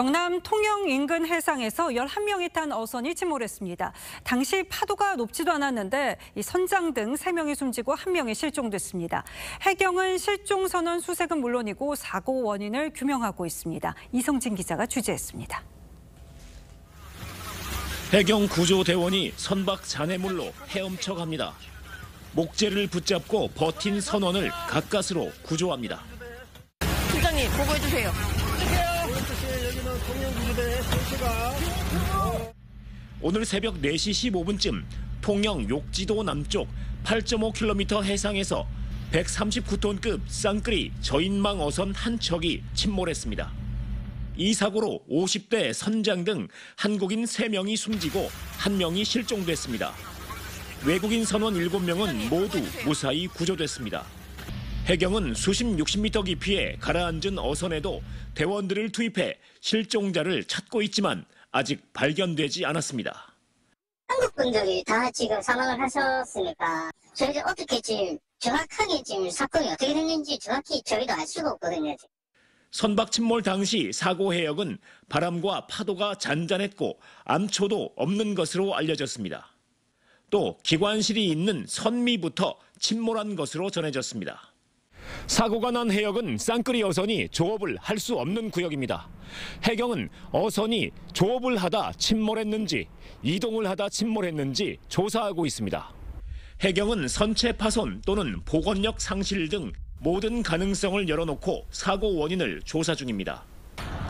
경남 통영 인근 해상에서 11명이 탄 어선이 침몰했습니다. 당시 파도가 높지도 않았는데 이 선장 등 3명이 숨지고 1명이 실종됐습니다. 해경은 실종 선원 수색은 물론이고 사고 원인을 규명하고 있습니다. 이성진 기자가 취재했습니다. 해경 구조대원이 선박 잔해물로 헤엄쳐 갑니다. 목재를 붙잡고 버틴 선원을 가까스로 구조합니다. 팀장님 보고해 주세요. 오늘 새벽 4시 15분쯤 통영 욕지도 남쪽 8.5km 해상에서 139톤급 쌍끌이 저인망 어선 한 척이 침몰했습니다. 이 사고로 50대 선장 등 한국인 3명이 숨지고 1명이 실종됐습니다. 외국인 선원 7명은 모두 무사히 구조됐습니다. 해경은 수십 60m 깊이에 가라앉은 어선에도 대원들을 투입해 실종자를 찾고 있지만 아직 발견되지 않았습니다. 한국 분들이 다 지금 사망을 하셨으니까 저희가 어떻게 지금 정확하게 지금 사건이 어떻게 됐는지 정확히 저희도 알 수가 없거든요. 선박 침몰 당시 사고 해역은 바람과 파도가 잔잔했고 암초도 없는 것으로 알려졌습니다. 또 기관실이 있는 선미부터 침몰한 것으로 전해졌습니다. 사고가 난 해역은 쌍끌이 어선이 조업을 할 수 없는 구역입니다. 해경은 어선이 조업을 하다 침몰했는지 이동을 하다 침몰했는지 조사하고 있습니다. 해경은 선체 파손 또는 복원력 상실 등 모든 가능성을 열어놓고 사고 원인을 조사 중입니다.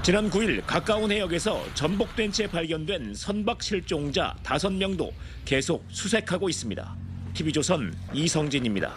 지난 9일 가까운 해역에서 전복된 채 발견된 선박 실종자 5명도 계속 수색하고 있습니다. TV조선 이성진입니다.